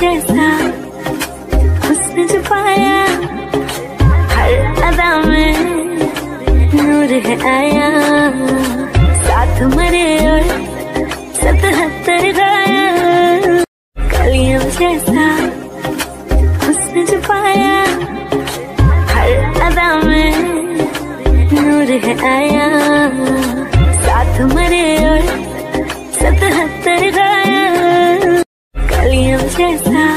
जैसा उसने छुपाया, हर अदा में नूर है आया। साथ मरे और सतहत्तर गाया। कलियों जैसा उसने छुपाया, हर अदा में नूर है आया। tristeza.